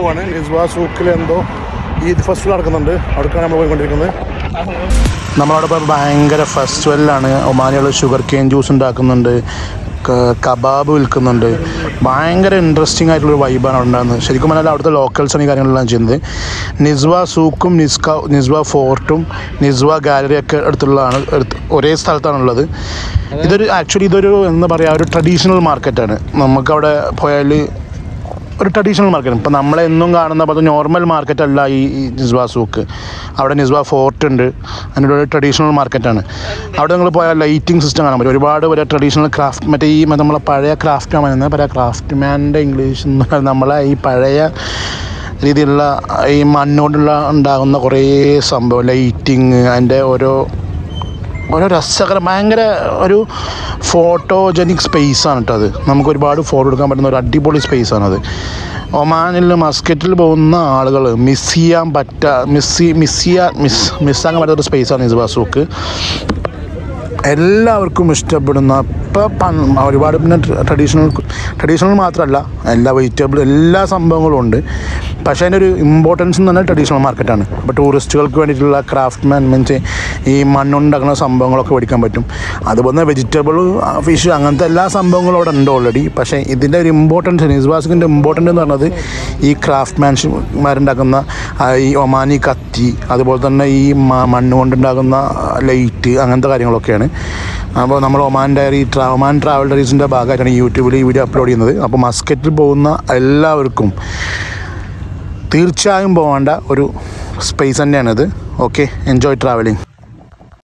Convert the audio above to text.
പോവാണ്. നിസ്വാ സൂക്കിൽ എന്തോ ഈദ് ഫെസ്റ്റിവൽ നടക്കുന്നുണ്ട്. അവിടേക്കാണ് നമ്മൾ പോയിക്കൊണ്ടിരിക്കുന്നത്. നമ്മളവിടെ ഇപ്പോൾ ഭയങ്കര ഫെസ്റ്റിവലിലാണ് ഒമാനിയുള്ള ഷുഗർ കെയിൻ ജ്യൂസ് ഉണ്ടാക്കുന്നുണ്ട്. കബാബ് വിൽക്കുന്നുണ്ട്. ഭയങ്കര ഇൻട്രസ്റ്റിംഗ് ആയിട്ടുള്ള വൈബാണ് അവിടെ ഉണ്ടാകുന്നത് ശരിക്കും പറഞ്ഞാൽ അവിടുത്തെ ലോക്കൽസാണ് ഈ കാര്യങ്ങളെല്ലാം ചെയ്യുന്നത്. നിസ്വ സൂക്കും നിസ്ക നിസ്വ ഫോർട്ടും നിസ്വ ഗാലറിയൊക്കെ അടുത്തുള്ളതാണ്. അടുത്ത് ഒരേ സ്ഥലത്താണുള്ളത്. ഇതൊരു ആക്ച്വലി ഇതൊരു എന്താ പറയുക ഒരു ട്രഡീഷണൽ മാർക്കറ്റാണ് നമുക്കവിടെ പോയാൽ ഒരു ട്രഡീഷണൽ മാർക്കറ്റ് ഇപ്പം നമ്മളെന്നും കാണുന്ന പോലെ നോർമൽ മാർക്കറ്റ് അല്ല ഈ നിസ്വാ സൂക്ക് അവിടെ നിസ്വാ ഫോർട്ട് ഉണ്ട്. അതിന്റെ ഒരു ട്രഡീഷണൽ മാർക്കറ്റാണ് അവിടെ നിങ്ങൾ പോയാൽ ലൈറ്റിംഗ് സിസ്റ്റം കാണാൻ പറ്റും. ഒരുപാട് വരെ ട്രഡീഷണൽ ക്രാഫ്റ്റ് മറ്റേ ഈ നമ്മളെ പഴയ ക്രാഫ്റ്റ് മാൻ എന്ന് പറയുക ക്രാഫ്റ്റ് മാന്റെ ഇംഗ്ലീഷ് എന്ന് നമ്മളെ ഈ പഴയ രീതിയിലുള്ള ഈ മണ്ണോടുള്ള ഉണ്ടാകുന്ന കുറേ സംഭവം. ലൈറ്റിങ് അതിന്റെ ഓരോ ഓരോ രസകരം ഭയങ്കര ഒരു ഫോട്ടോജനിക് സ്പേസാണ് കേട്ടോ അത്. നമുക്ക് ഒരുപാട് ഫോട്ടോ എടുക്കാൻ പറ്റുന്ന ഒരു അടിപൊളി സ്പേസാണത് ഒമാനിൽ മസ്കറ്റിൽ പോകുന്ന ആളുകൾ മിസ് ചെയ്യാൻ പറ്റ മിസ് മിസ് ചെയ്യാൻ മിസ് മിസ്സാക്കാൻ ആണ് സ്പേസാണ് ഇസ്ബാസൂക്ക് എല്ലാവർക്കും ഇഷ്ടപ്പെടുന്ന ഇപ്പം ഒരുപാട് പിന്നെ ട്രഡീഷണൽ ട്രഡീഷണൽ മാത്രമല്ല എല്ലാ വെജിറ്റബിൾ എല്ലാ സംഭവങ്ങളും ഉണ്ട്. പക്ഷേ അതിന്റെ ഒരു ഇമ്പോർട്ടൻസ് എന്ന് പറഞ്ഞാൽ ട്രഡീഷണൽ മാർക്കറ്റാണ് അപ്പോൾ ടൂറിസ്റ്റുകൾക്ക് വേണ്ടിയിട്ടുള്ള ക്രാഫ്റ്റ് മാൻ മീൻസ് ഈ മണ്ണുണ്ടാക്കുന്ന സംഭവങ്ങളൊക്കെ മേടിക്കാൻ പറ്റും. അതുപോലെ തന്നെ വെജിറ്റബിൾ ഫിഷ് അങ്ങനത്തെ എല്ലാ സംഭവങ്ങളും അവിടെ ഉണ്ട് ഓൾറെഡി പക്ഷേ ഇതിന്റെ ഒരു ഇമ്പോർട്ടൻസ് നിസ്വാസിന്റെ ഇമ്പോർട്ടന്റ് എന്ന് പറഞ്ഞത് ഈ ക്രാഫ്റ്റ് മാൻഷ്മാരുണ്ടാക്കുന്ന ഈ ഒമാനി കത്തി അതുപോലെ തന്നെ ഈ മണ്ണ് കൊണ്ടുണ്ടാകുന്ന ലൈറ്റ് അങ്ങനത്തെ കാര്യങ്ങളൊക്കെയാണ്. അപ്പോൾ നമ്മൾ ഒമാൻ ഡയറി ട്രാ ഒമാൻ ട്രാവൽ ഡയറീസിന്റെ ഭാഗമായിട്ടാണ് യൂട്യൂബിൽ ഈ വീഡിയോ അപ്ലോഡ് ചെയ്യുന്നത്. അപ്പോൾ മസ്കറ്റിൽ പോകുന്ന എല്ലാവർക്കും തീർച്ചയായും പോകേണ്ട ഒരു സ്പേസ് തന്നെയാണിത്. Okay enjoy travelling